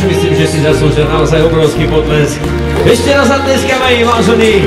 si myslím, že si zaslúžil naozaj obrovský potlesk. Ešte raz a dneska mají vážený